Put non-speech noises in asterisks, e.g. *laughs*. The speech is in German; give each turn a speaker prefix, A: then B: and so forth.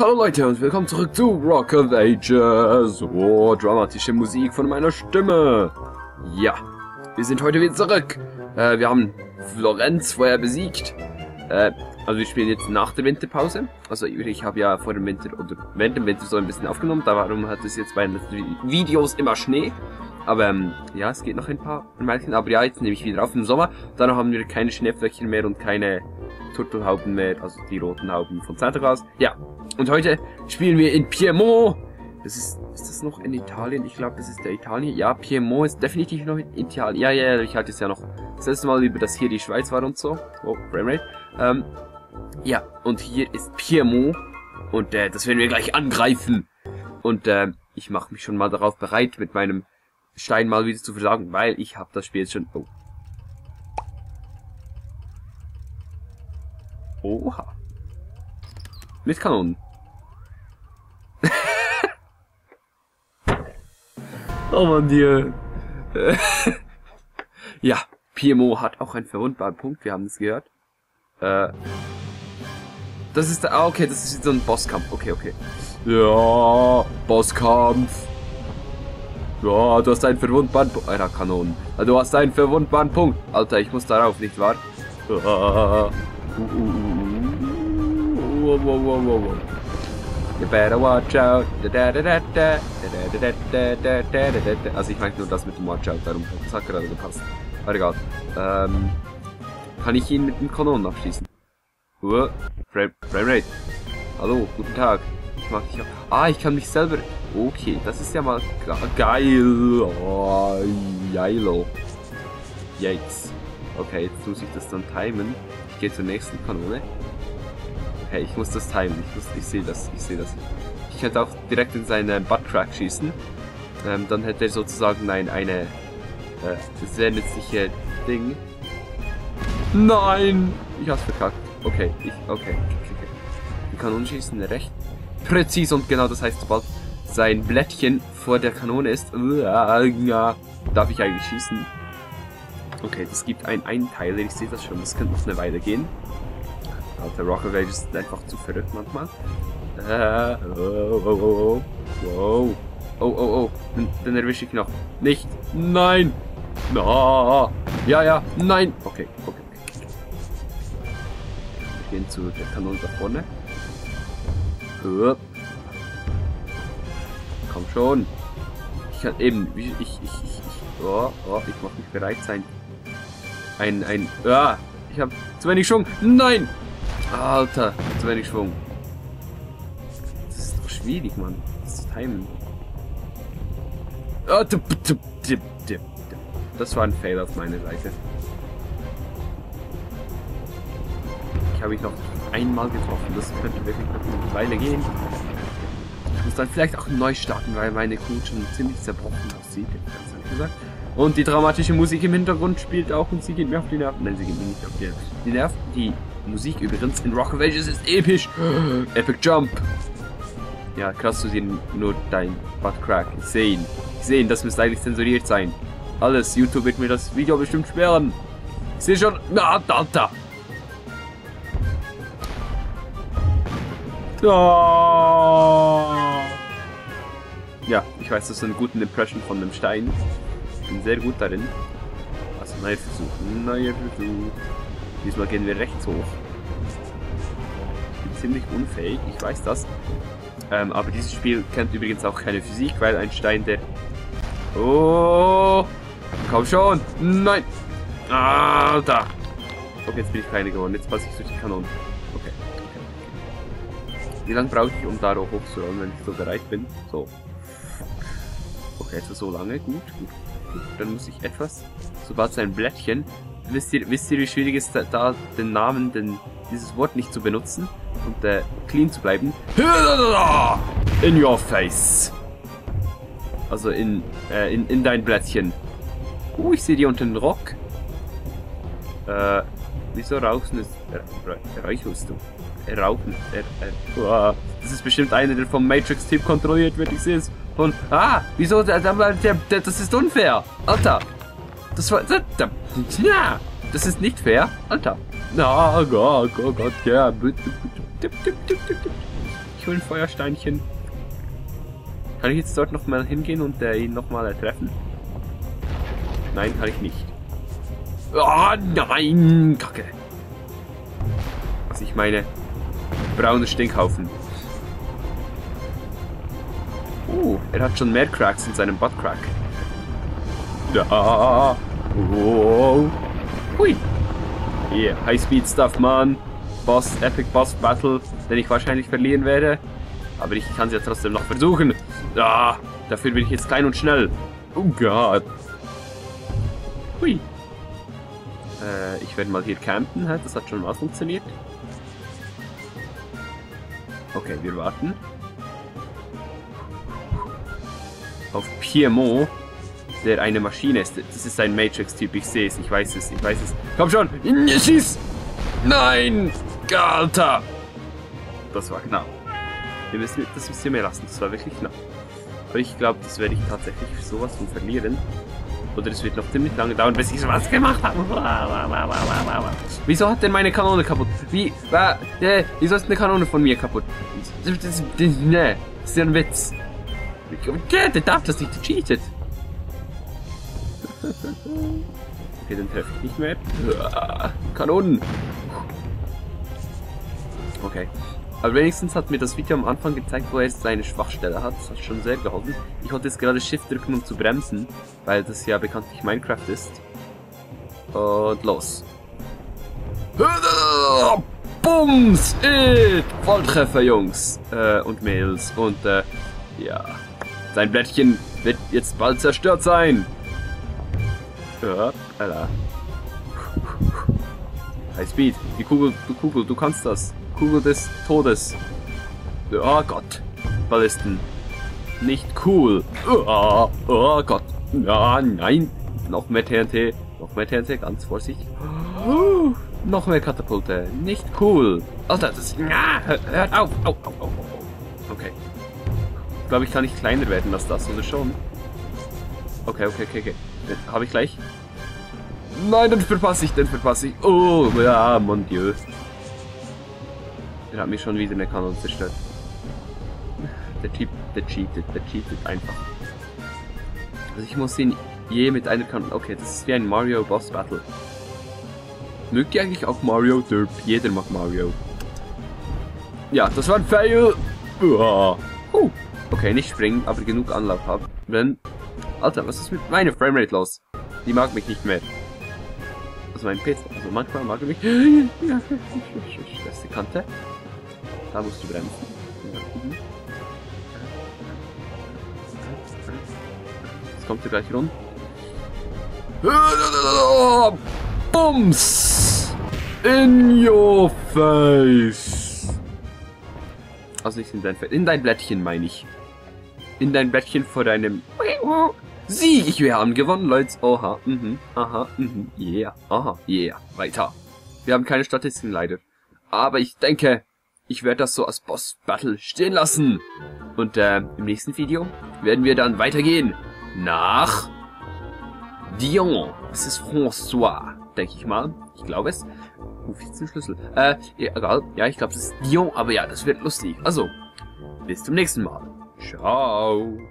A: Hallo Leute und willkommen zurück zu Rock of Ages. Oh, dramatische Musik von meiner Stimme. Ja, wir sind heute wieder zurück. Äh, wir haben Florenz vorher besiegt. Äh, also wir spielen jetzt nach der Winterpause. Also ich habe ja vor dem Winter oder während dem Winter so ein bisschen aufgenommen. Darum hat es jetzt bei den Videos immer Schnee. Aber ähm, ja, es geht noch ein paar Weilchen. Aber ja, jetzt nehme ich wieder auf im Sommer. Dann haben wir keine Schneeflöckchen mehr und keine Turtelhauben mehr, also die roten Hauben von Santa Claus. Ja, und heute spielen wir in Piemont. Das ist, ist das noch in Italien? Ich glaube, das ist der Italien. Ja, Piemont ist definitiv noch in Italien. Ja, ja, ich hatte es ja noch das letzte Mal über das hier die Schweiz war und so. Oh, Framerate. Ähm, ja, und hier ist Piemont. Und äh, das werden wir gleich angreifen. Und äh, ich mache mich schon mal darauf bereit, mit meinem Stein mal wieder zu versagen, weil ich habe das Spiel jetzt schon... Oh. Oha. Mit Kanonen. *laughs* oh man, dir. *laughs* ja, Piemo hat auch einen verwundbaren Punkt, wir haben es gehört. Äh, das ist, ah, okay, das ist so ein Bosskampf, okay, okay. Ja, Bosskampf. Ja, du hast einen verwundbaren Punkt. Alter, Kanonen. Du hast einen verwundbaren Punkt. Alter, ich muss darauf, nicht wahr? *laughs* Whoa, whoa, whoa, whoa, whoa. You better watch out. Also ich meine nur das mit dem Watch out, darum das hat gerade gepasst. Aber egal. Ähm, kann ich ihn mit dem Kanonen abschießen? Uh, Frame, Rate. Hallo, guten Tag. Ich mag dich auch. Ah, ich kann mich selber... Okay, das ist ja mal geil. Oh, geilo. Yikes. Okay, jetzt muss ich das dann timen. Ich gehe zur nächsten Kanone. Okay, ich muss das timen. Ich, ich sehe das. Ich sehe das. Ich könnte auch direkt in seine Buttcrack schießen. Ähm, dann hätte er sozusagen ein, eine äh, sehr nützliche Ding. Nein! Ich hab's verkackt. Okay, ich, okay. Die Kanonen schießen recht präzise und genau das heißt, sobald sein Blättchen vor der Kanone ist, darf ich eigentlich schießen. Okay, das gibt einen Einteiler, ich sehe das schon, das könnte noch eine Weile gehen. Alter, Rocket Rage ist einfach zu verrückt manchmal. Äh, oh, oh, oh, oh. Oh, oh, oh. Dann, dann erwische ich noch. Nicht. Nein. No. Ja, ja. Nein. Okay, okay. Wir gehen zu der Kanone da vorne. Hup. Komm schon. Ich kann eben, ich, ich, ich, ich, oh, oh, ich mach mich bereit sein. Ein, ein, ah, ich habe zu wenig Schwung. Nein! Alter, zu wenig Schwung. Das ist doch schwierig, Mann. Das ist timen. Oh, dip, dip, dip, dip. Das war ein Fail auf meiner Seite. Ich habe mich noch einmal getroffen. Das könnte wirklich eine Weile gehen. Ich muss dann vielleicht auch neu starten, weil meine Kuh schon ziemlich zerbrochen aussieht, ganz gesagt. Und die dramatische Musik im Hintergrund spielt auch und sie geht mir auf die Nerven. Nein, sie geht mir nicht auf die Nerven. Die Nerven, die Musik übrigens in Rock of Ages ist episch. *gasps* Epic Jump. Ja, krass zu sehen, nur dein Buttcrack. Ich sehe ihn. Ich sehe ihn, das müsste eigentlich zensuriert sein. Alles, YouTube wird mir das Video bestimmt sperren. Ich sehe schon. Na, Alter. Oh. Ja, ich weiß, das ist eine gute Impression von dem Stein. Bin sehr gut darin. Also, neuer Versuch. Neuer Versuch. Diesmal gehen wir rechts hoch. Ich bin ziemlich unfähig, ich weiß das. Ähm, aber dieses Spiel kennt übrigens auch keine Physik, weil ein Stein, der... Oh! Komm schon! Nein! Alter! Okay, jetzt bin ich keine geworden. Jetzt passe ich durch die Kanonen. Okay. Wie lange brauche ich, um da hochzurollen, wenn ich so bereit bin? So. Okay, etwa so lange. Gut, gut. Dann muss ich etwas, sobald sein Blättchen wisst ihr, wisst ihr, wie schwierig es da, da den Namen, den, dieses Wort nicht zu benutzen und äh, clean zu bleiben? In your face. Also in, äh, in, in dein Blättchen. Uh, ich sehe die unter den Rock. Äh, wieso äh, Räuchst du? Rauchen. Äh, uh, das ist bestimmt einer, der vom Matrix-Team kontrolliert wird. Ich sehe es von. Ah, wieso? Das ist unfair. Alter. Das war. Ja, das ist nicht fair. Alter. Na, oh Gott, oh Gott, ja. Ich hole ein Feuersteinchen. Kann ich jetzt dort nochmal hingehen und äh, ihn nochmal treffen? Nein, kann ich nicht. Oh nein, Kacke. Was ich meine, brauner Stinkhaufen. Oh, er hat schon mehr Cracks in seinem Buttcrack. Da. Oh. Hui. Yeah, High-Speed Stuff, Mann. Boss, Epic Boss Battle, den ich wahrscheinlich verlieren werde. Aber ich kann es ja trotzdem noch versuchen. Ah, dafür bin ich jetzt klein und schnell. Oh Gott. Hui. Äh, ich werde mal hier campen. Das hat schon mal funktioniert. Okay, wir warten. Auf Piemont, der eine Maschine ist. Das ist ein Matrix-Typ, ich sehe es, ich weiß es, ich weiß es. Komm schon! Schieß! Nein! Alter! Das war knapp. Müssen, das müsst ihr mir lassen, das war wirklich knapp. Aber ich glaube, das werde ich tatsächlich sowas von verlieren. Oder es wird noch ziemlich lange dauern, bis ich sowas gemacht habe. *laughs* Wieso hat denn meine Kanone kaputt? Wie? Äh, wieso ist eine Kanone von mir kaputt? Das, das, das, ne, das ist ja ein Witz. Der, der darf das nicht, der cheatet. *laughs* Okay, dann treffe ich nicht mehr. Kanonen. Okay. Aber wenigstens hat mir das Video am Anfang gezeigt, wo er seine Schwachstelle hat. Das hat schon sehr geholfen. Ich wollte jetzt gerade Shift drücken, um zu bremsen, weil das ja bekanntlich Minecraft ist. Und los. Bums! Volltreffer, Jungs. Äh, und Mails. Und, äh, ja. Sein Blättchen wird jetzt bald zerstört sein. Alter. High Speed. Die Kugel, du Kugel, du kannst das. Kugel des Todes. Oh Gott. Ballisten. Nicht cool. Oh, oh Gott. Ja, nein. Noch mehr TNT. Noch mehr TNT. Ganz vorsichtig. Oh, noch mehr Katapulte. Nicht cool. Alter, das... Ja, hört auf. Au, au, au, au. Okay. Glaube, ich kann nicht kleiner werden als das, oder schon? Okay, okay, okay, okay. Habe ich gleich? Nein, dann verpasse ich, dann verpasse ich. Oh, ja, mon Dieu. Er hat mich schon wieder eine Kanone zerstört. Der Typ, der cheatet, der cheatet einfach. Also ich muss ihn je mit einer Kanone... Okay, das ist wie ein Mario Boss Battle. Mögt ihr eigentlich auch Mario Derp? Jeder mag Mario. Ja, das war ein Fail. Uh. Okay, nicht springen, aber genug Anlauf haben. Wenn... Alter, was ist mit meiner Framerate los? Die mag mich nicht mehr. Also mein PC. Also manchmal mag er mich. *laughs* Das ist die Kante. Da musst du bremsen. Jetzt kommt er gleich rund. Bums! In your face! Also nicht in dein In dein Blättchen meine ich. In dein Blättchen vor deinem Sieg! Ich wir haben gewonnen, Leute. Oha, mhm, aha, mhm, yeah, aha, yeah. Weiter. Wir haben keine Statistiken leider. Aber ich denke, ich werde das so als Boss-Battle stehen lassen. Und äh, im nächsten Video werden wir dann weitergehen nach Dion. Es ist François, denke ich mal. Ich glaube es. Uh, 14 Schlüssel. Äh, egal. Ja, ich glaube, es ist Dion, aber ja, das wird lustig. Also, bis zum nächsten Mal. Ciao.